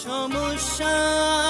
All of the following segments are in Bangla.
সব সমস্যা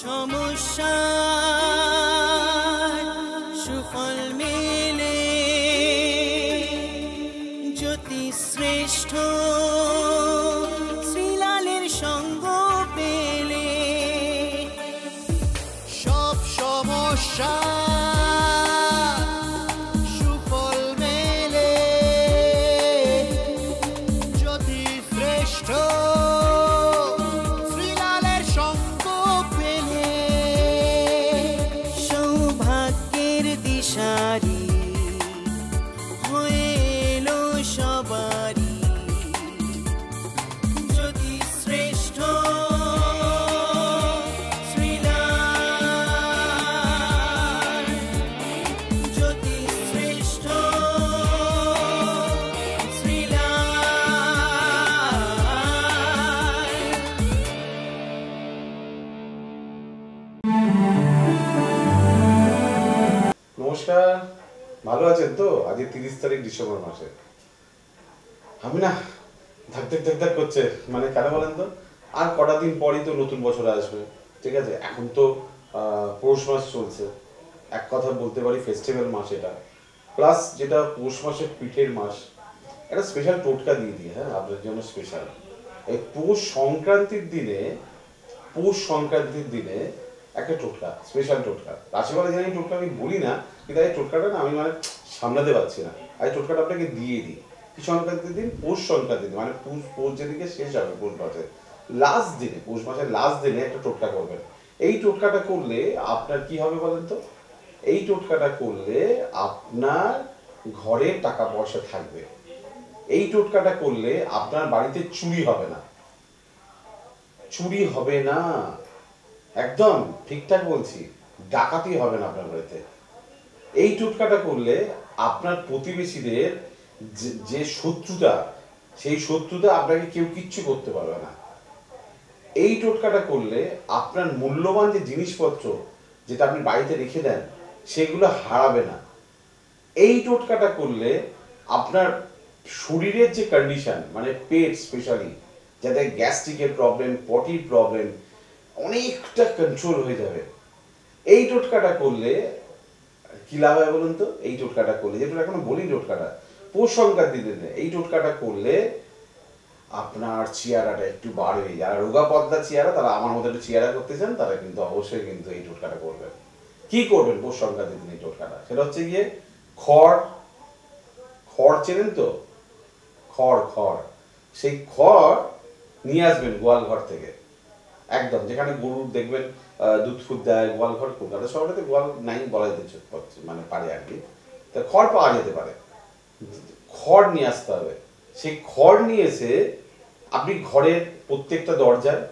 সমস্যা সুফল মেলে জ্যোতি শ্রেষ্ঠ শ্রীলালের সঙ্গ পেলে। সব সমস্যা আছেন তো? আজকে তিরিশ তারিখ ডিসেম্বর মাসে। আমি না ধাক ধাক ধাক ধাক করছে। মানে কেন বলেন তো? আর কটা দিন পরই তো নতুন বছর আসবে। ঠিক আছে? এখন তো পৌষ মাস চলছে। এক কথা বলতে পারি ফেস্টিভ্যাল মাস এটা। প্লাস যেটা পৌষ মাসের পিঠের মাস, একটা স্পেশাল টোটকা দিয়ে দিই হ্যাঁ? আপনার জন্য স্পেশাল এই পৌষ সংক্রান্তির দিনে, পৌষ সংক্রান্তির দিনে একটা টোটকা স্পেশাল টোটকা। রাশিফলে জানি টোটকা আমি বলি না কিন্তু এই টোটকাটা না আমি মানে সামলাতে পারছি না। এই টোটকাটা আপনাকে দিয়ে দিই। কি সংক্রান্তির দিন? পৌষ সংক্রান্তির দিন। মানে পৌষ পৌষ যেদিকে শেষ হবে পৌষ মাসে লাস্ট দিনে, পৌষ মাসের লাস্ট দিনে একটা টোটকা করবেন। এই টোটকাটা করলে আপনার কি হবে বলেন তো? এই টোটকাটা করলে আপনার ঘরে টাকা পয়সা থাকবে। এই টোটকাটা করলে আপনার বাড়িতে চুরি হবে না। চুরি হবে না। একদম ঠিকঠাক বলছি। ডাকাতি হবে না আপনার বাড়িতে। এই টোটকাটা করলে আপনার প্রতিবেশীদের যে- শত্রুতা, সেই শত্রুতা আপনাকে কেউ কিচ্ছু করতে পারবে না। এই টোটকাটা করলে আপনার মূল্যবান যে জিনিসপত্র যেটা আপনি বাড়িতে রেখে দেন, সেগুলো হারাবে না। এই টোটকাটা করলে আপনার শরীরের যে কন্ডিশন মানে পেট স্পেশালি যাতে গ্যাস্ট্রিকের প্রবলেম পটির প্রবলেম অনেকটা কন্ট্রোল হয়ে যাবে। এই টোটকাটা করলে কি লাভ হয় বলুন তো? এই টোটকাটা করলে যেটা এখনও বলি টোটকাটা, পৌষ সংক্রান্তি দিনে এই টোটকাটা করলে আপনার চেয়ারাটা একটু বাড়বে যারা রোগা পদ্মা চেয়ারা তারা আমার মতো একটু চেয়ারা করতে চান, তারা কিন্তু অবশ্যই কিন্তু এই টোটকাটা করবেন। কি করবেন পৌষ সংক্রান্তির দিন এই টোটকাটা? সেটা হচ্ছে গিয়ে খড় খড় চেনেন তো? খড় খড়। সেই খড় নিয়ে আসবেন গোয়াল ঘর থেকে। একদম, যেখানে গরুর দেখবেন আহ, দুধ ফুদ দেয় গোয়াল ঘর কলকাতা শহরে গোয়াল নাই বলা যেতে মানে পারে আর কি। তা খড় পাওয়া যেতে পারে। খড় নিয়ে আসতে হবে। সেই খড় নিয়ে এসে আপনি ঘরের প্রত্যেকটা দরজায়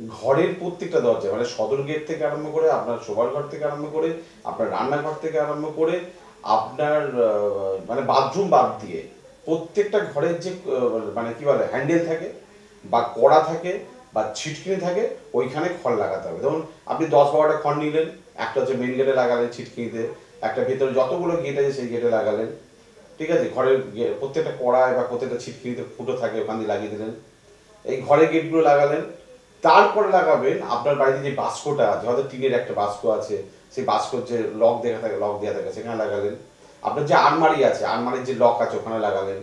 ঘরের প্রত্যেকটা দরজা মানে সদর গেট থেকে আরম্ভ করে আপনার শোবার ঘর থেকে আরম্ভ করে আপনার রান্নাঘর থেকে আরম্ভ করে আপনার মানে বাথরুম বাদ দিয়ে প্রত্যেকটা ঘরের যে মানে কি বলে হ্যান্ডেল থাকে বা কড়া থাকে বা ছিটকিনি থাকে, ওইখানে খড় লাগাতে হবে। ধরুন আপনি দশ বারোটা খড় নিলেন, একটা হচ্ছে মেন গেটে লাগালেন ছিটকিনিতে, একটা ভেতরে যতগুলো গেট আছে সেই গেটে লাগালেন, ঠিক আছে? ঘরের প্রত্যেকটা কড়ায় বা প্রত্যেকটা ছিটকিনিতে ফুটো থাকে, ওখান দিয়ে লাগিয়ে দিলেন। এই ঘরের গেটগুলো লাগালেন, তারপরে লাগাবেন আপনার বাড়িতে যে বাস্কটা আছে, হয়তো টিনের একটা বাস্ক আছে, সেই বাস্কর যে লক দেখা থাকে, লক দেওয়া থাকে, সেখানে লাগালেন। আপনার যে আলমারি আছে, আলমারির যে লক আছে, ওখানে লাগালেন,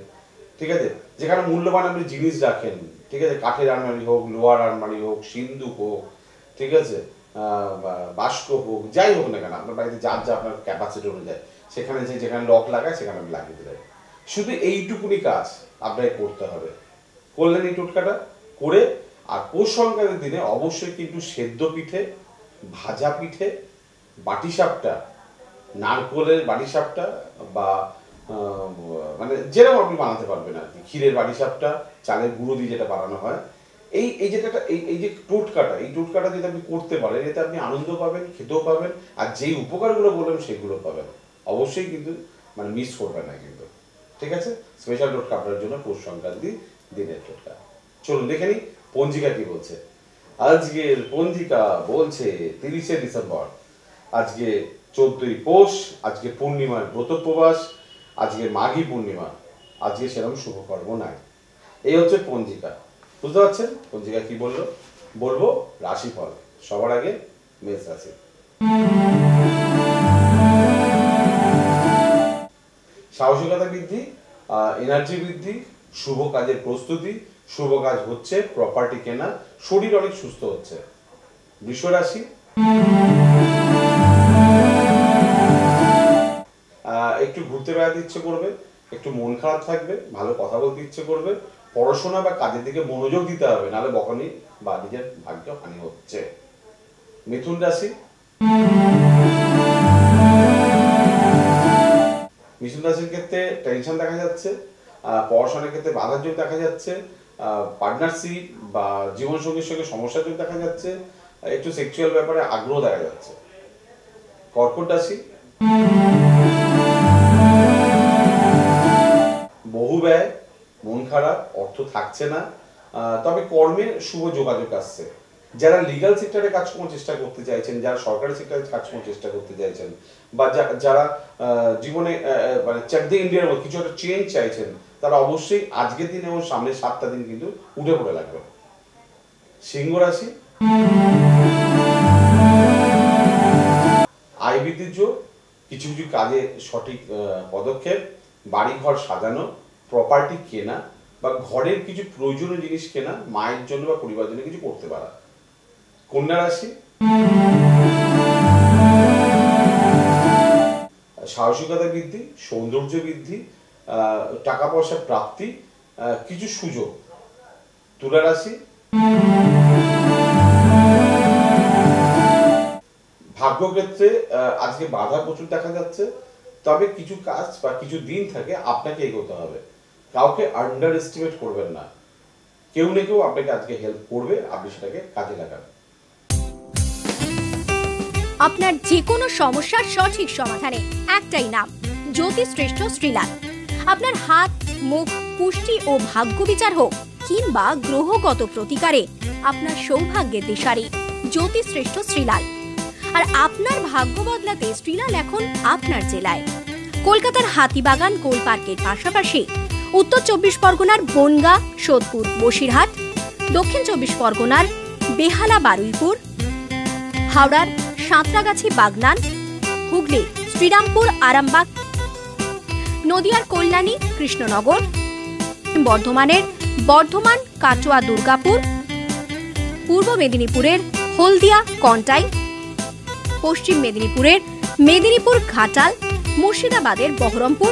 ঠিক আছে? যেখানে মূল্যবান আপনি জিনিস রাখেন ঠিক আছে, কাঠের আলমারি হোক, লোহার আলমারি হোক সিন্ধুক হোক, ঠিক আছে বাস্ক হোক, যাই হোক না কেন, আপনার বাড়িতে যার যা আপনার ক্যাপাসিটি অনুযায়ী, সেখানে যে যেখানে লক লাগায়, সেখানে আপনি লাগিয়ে দিলেন শুধু এইটুকুনি কাজ আপনাকে করতে হবে। করলেন এই টোটকাটা, করে, আর পৌষ সংক্রান্তির দিনে অবশ্যই কিন্তু সেদ্ধ পিঠে, ভাজা পিঠে বাটিসাপটা নারকোলের বাটিসাপটা বা মানে যেরকম আপনি বানাতে পারবেন আর কি। ক্ষীরের বাটিসাপটা চালের গুঁড়ো দিয়ে যেটা বানানো হয়। এই এই যেটা এই এই যে টোটকাটা এই টোটকাটা যদি আপনি করতে পারেন, এতে আপনি আনন্দ পাবেন, খেতেও পাবেন, আর যেই উপকারগুলো বললাম সেগুলো পাবেন। অবশ্যই কিন্তু মানে মিস করবেন না কিন্তু। ঠিক আছে? স্পেশাল টোটকা আপনার জন্য পৌষ সংক্রান্তি দিনের টোটকা। চলুন দেখে নিই, পঞ্জিকা কি বলছে। আজকের পঞ্জিকা বলছে তিরিশে ডিসেম্বর। আজকে চোদ্দই পৌষ, আজকে পূর্ণিমার ব্রতোপবাস। আজকে মাঘী পূর্ণিমা, আজকে সেরকম শুভকর্ম নাই। এই হচ্ছে পঞ্জিকা। বুঝতে পারছেন? পঞ্জিকা কি বলল? বলব রাশিফল, সবার আগে মেষ রাশি। সাহসিকতা বৃদ্ধি এনার্জি বৃদ্ধি, শুভ কাজের প্রস্তুতি, শুভ কাজ হচ্ছে প্রপার্টি কেনা, শরীর অনেক সুস্থ হচ্ছে। বৃষ রাশি বেড়াতে ইচ্ছে করবে, একটু মন খারাপ থাকবে, ভালো কথা বলতে ইচ্ছে করবে, পড়াশোনা বা কাজের দিকে মনোযোগ দিতে হবে, নাহলে বকনি বা নিজের ভাগ্য হানি হচ্ছে। মিথুন রাশি। মিথুন রাশির ক্ষেত্রে টেনশন দেখা যাচ্ছে পড়াশোনার ক্ষেত্রে বাধার যোগ দেখা যাচ্ছে পার্টনারশিপ বা জীবনসঙ্গীর সঙ্গে সমস্যার যোগ দেখা যাচ্ছে, একটু সেক্সুয়াল ব্যাপারে আগ্রহ দেখা যাচ্ছে। কর্কট রাশি। বহু ব্যয়, মন খারাপ, অর্থ থাকছে না। তবে কর্মে শুভ যোগাযোগ আসছে। যারা লিগাল সেক্টরে কাজ করার চেষ্টা করতে চাইছেন, যারা সরকারি সেক্টরে কাজ করার চেষ্টা করতে চাইছেন, বা যারা জীবনে মানে চেক দি ইন্ডিয়ার মতো কিছু একটা চেঞ্জ চাইছেন, তারা অবশ্যই আজকের দিন এবং সামনের সাতটা দিন কিন্তু উঠে পড়ে লাগবে। সিংহ রাশি। আয় বৃদ্ধির যোগ কিছু কিছু কাজে সঠিক পদক্ষেপ, বাড়িঘর সাজানো প্রপার্টি কেনা বা ঘরের কিছু প্রয়োজনীয় জিনিস কেনা, মায়ের জন্য বা পরিবারের জন্য কিছু করতে পারা। কন্যা রাশি? সাহসিকতা বৃদ্ধি, সৌন্দর্য বৃদ্ধি টাকা পয়সা প্রাপ্তি কিছু সুযোগ। তুলা রাশি? ভাগ্যক্ষেত্রে আজকে বাধা প্রচুর দেখা যাচ্ছে। তবে কিছু কাজ বা কিছু দিন থাকে, আপনাকে এগোতে হবে। কাউকে আন্ডার এস্টিমেট করবেন না। কেউ না কেউ আপনাকে আজকে হেল্প করবে, আপনি সেটাকে কাজে লাগান আপনার যে কোনো সমস্যার সঠিক সমাধানে একটাই নাম জ্যোতিশ্রেষ্ঠ শ্রীলাল। আপনার হাত, মুখ, পুষ্টি ও ভাগ্য বিচার হোক, কিংবা গ্রহগত প্রতিকারে আপনার সৌভাগ্যের দিশারি জ্যোতিশ্রেষ্ঠ শ্রীলাল। আর আপনার ভাগ্য বদলাতে শ্রীলাল এখন আপনার জেলায়। কলকাতার হাতিবাগান কোল পার্কের পাশাপাশি উত্তর চব্বিশ পরগনার বনগা, সোদপুর, বসিরহাট, দক্ষিণ চব্বিশ পরগনার বেহালা, বারুইপুর, হাওড়ার সাঁতরাগাছি, বাগনান, হুগলি, শ্রীরামপুর, আরামবাগ, নদিয়ার কল্যাণী, কৃষ্ণনগর, বর্ধমানের বর্ধমান, কাটোয়া, দুর্গাপুর, পূর্ব মেদিনীপুরের হলদিয়া, কন্টাই, পশ্চিম মেদিনীপুরের মেদিনীপুর, ঘাটাল, মুর্শিদাবাদের বহরমপুর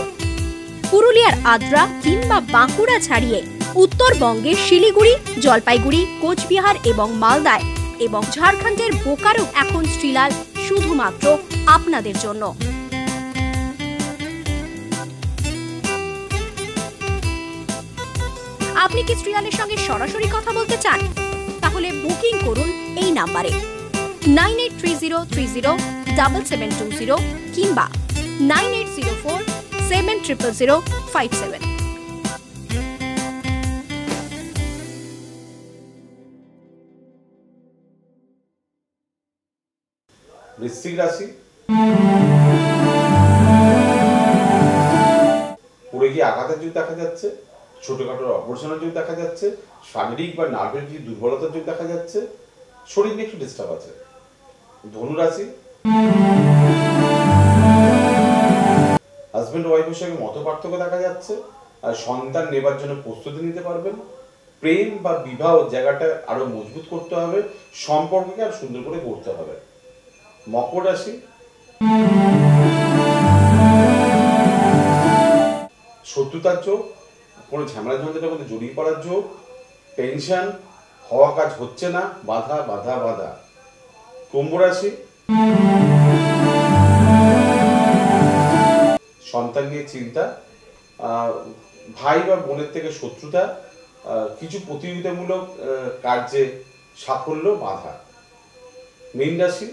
পুরুলিয়ার আদ্রা কিংবা বাঁকুড়া ছাড়িয়ে উত্তরবঙ্গের শিলিগুড়ি, জলপাইগুড়ি, কোচবিহার এবং মালদায় এবং ঝাড়খণ্ডের বোকারো এখন শ্রীলাল শুধুমাত্র আপনাদের জন্য। আপনি কি শ্রীলালের সঙ্গে সরাসরি কথা বলতে চান? তাহলে বুকিং করুন এই নাম্বারে। Nine eight three zero three zero, double seven two zero কিংবা nine eight zero four seven triple zero five seven বৃশ্চিক রাশি পড়ে গিয়ে আঘাতের যুগ দেখা যাচ্ছে, ছোটখাটো অপারেশনের যুগ দেখা যাচ্ছে, শারীরিক বা নার্ভের কিছু দুর্বলতার যুগ দেখা যাচ্ছে, শরীর নিয়ে একটু ডিস্টার্ব আছে। ধনু রাশি হাজবেন্ড ওয়াইফের সঙ্গে মত পার্থক্য দেখা যাচ্ছে, আর সন্তান নেবার জন্য প্রস্তুতি নিতে পারবেন। প্রেম বা বিবাহ জায়গাটা আরও মজবুত করতে হবে, সম্পর্ককে আর সুন্দর করে করতে হবে। মকর রাশি। শত্রুতার চোখ কোনো ঝামেলা ঝঞ্ঝাটের মধ্যে জড়িয়ে পড়ার যোগ টেনশন হওয়া কাজ হচ্ছে না, বাধা বাধা বাধা। কুম্ভ রাশি। সন্তান নিয়ে চিন্তা ভাই বা বোনের থেকে শত্রুতা কিছু প্রতিযোগিতামূলক কার্যে সাফল্য বাধা। মীন রাশি?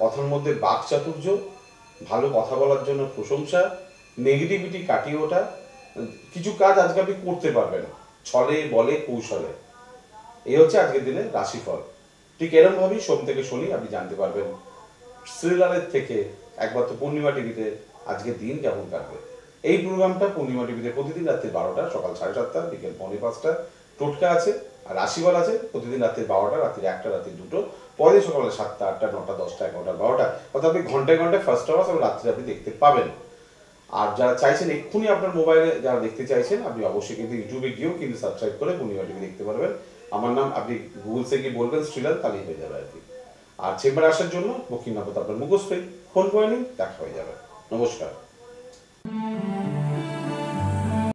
কথার মধ্যে বাক চাতুর্য, ভালো কথা বলার জন্য প্রশংসা নেগেটিভিটি কাটিয়ে ওঠা, কিছু কাজ আজকে আপনি করতে পারবেন ছলে, বলে, কৌশলে। এই হচ্ছে আজকের দিনে রাশিফল। ঠিক এরম ভাবেই সোম থেকে শনি আপনি জানতে পারবেন। সিরিয়ালের থেকে একবার তো পূর্ণিমা টিভিতে আজকের দিন কেমন কাটবে? এই প্রোগ্রামটা পূর্ণিমা টিভিতে প্রতিদিন রাত্রি বারোটা, সকাল সাড়ে সাতটা, বিকেল পৌনে পাঁচটা, টোটকা আছে আর রাশিফল আছে প্রতিদিন রাত্রি বারোটা, রাত্রি একটা, রাত্রি দুটো, পরে সকালে সাতটা, আটটা, নটা, দশটা, এগারোটা, বারোটা। অর্থাৎ আপনি ঘন্টায় ঘন্টায় ফার্স্ট আওয়ার্স এবং রাত্রে আপনি দেখতে পাবেন। আর যারা চাইছেন এক্ষুনি আপনার মোবাইলে যারা দেখতে চাইছেন, আপনি অবশ্যই কিন্তু ইউটিউবে গিয়েও কিন্তু সাবস্ক্রাইব করে পূর্ণিমা টিভি দেখতে পারবেন। আমার নাম, আপনি গুগলসে গিয়ে বলবেন শ্রীলাল তাহলেই হয়ে যাবে আর কি। আর চেম্বারে আসার জন্য বুকিং নাম্বার তারপর মুখস্থই। ফোন করে নিন, দেখা হয়ে যাবে। নমস্কার।